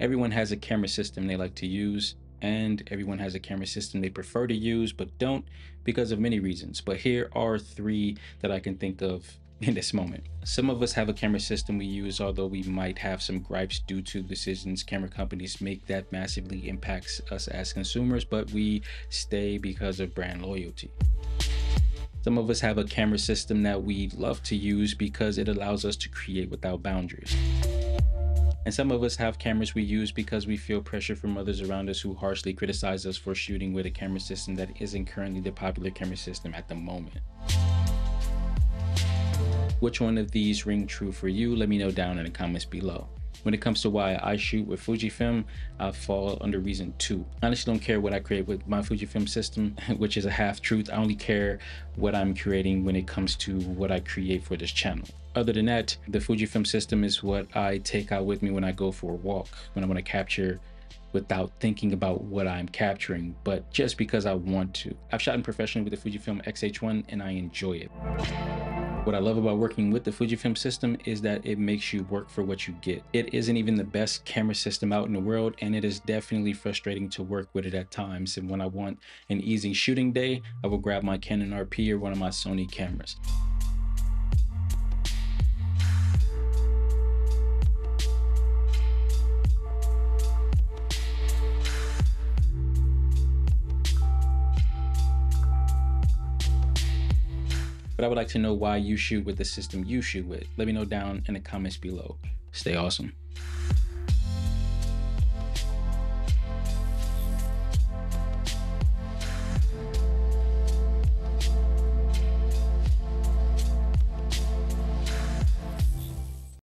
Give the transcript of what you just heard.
Everyone has a camera system they like to use, and everyone has a camera system they prefer to use but don't because of many reasons. But here are three that I can think of in this moment. Some of us have a camera system we use, although we might have some gripes due to decisions camera companies make that massively impacts us as consumers, but we stay because of brand loyalty. Some of us have a camera system that we love to use because it allows us to create without boundaries. And some of us have cameras we use because we feel pressure from others around us who harshly criticize us for shooting with a camera system that isn't currently the popular camera system at the moment. Which one of these ring true for you? Let me know down in the comments below. When it comes to why I shoot with Fujifilm, I fall under reason two. I honestly don't care what I create with my Fujifilm system, which is a half truth. I only care what I'm creating when it comes to what I create for this channel. Other than that, the Fujifilm system is what I take out with me when I go for a walk, when I want to capture without thinking about what I'm capturing, but just because I want to. I've shot in professionally with the Fujifilm X-H1 and I enjoy it. What I love about working with the Fujifilm system is that it makes you work for what you get. It isn't even the best camera system out in the world, and it is definitely frustrating to work with it at times. And when I want an easy shooting day, I will grab my Canon RP or one of my Sony cameras. but I would like to know why you shoot with the system you shoot with. Let me know down in the comments below. Stay awesome.